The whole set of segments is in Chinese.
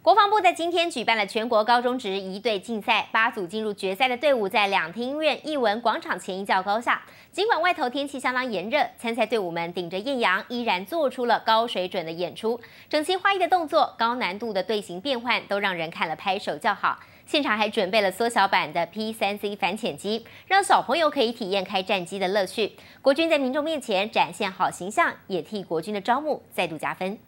国防部在今天举办了全国高中职一队竞赛，八组进入决赛的队伍在两厅院艺文广场前一较高下。尽管外头天气相当炎热，参赛队伍们顶着艳阳，依然做出了高水准的演出。整齐划一的动作，高难度的队形变换，都让人看了拍手叫好。现场还准备了缩小版的 P 三 C 反潜机，让小朋友可以体验开战机的乐趣。国军在民众面前展现好形象，也替国军的招募再度加分。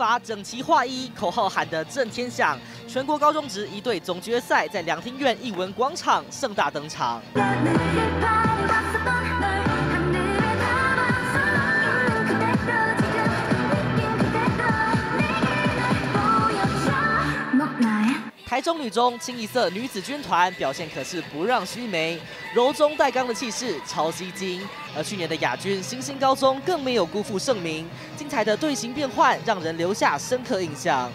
法整齐划一，口号喊得震天响。全国高中职一队总决赛在两厅院艺文广场盛大登场。中女中清一色女子军团表现可是不让须眉，柔中带刚的气势超吸睛。而去年的亚军新兴高中更没有辜负盛名，精彩的队形变换让人留下深刻印象。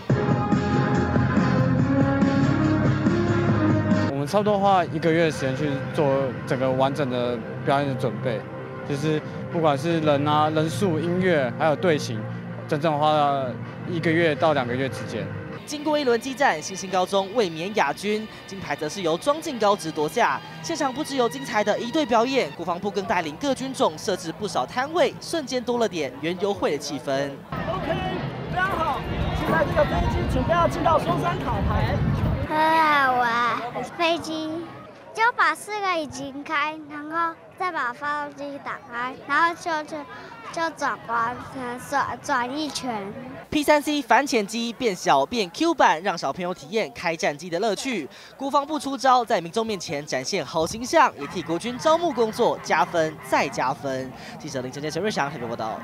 我们差不多花一个月的时间去做整个完整的表演的准备，就是不管是人啊、人数、音乐，还有队形，整整花了一个月到两个月之间。经过一轮激战，新兴高中卫冕亚军，金牌则是由庄敬高职夺下。现场不只有精彩的一队表演，国防部更带领各军种设置不少摊位，瞬间多了点园游会的气氛。OK，非常好。现在这个飞机准备要进到松山考台，很好玩。飞机就把四个引擎开，然后再把发动机打开，然后就就就转弯，转转一圈。P 三 C 反潜机变小变 Q 版，让小朋友体验开战机的乐趣。国防部出招，在民众面前展现好形象，也替国军招募工作加分再加分。记者林晨杰、陈瑞祥台北报道。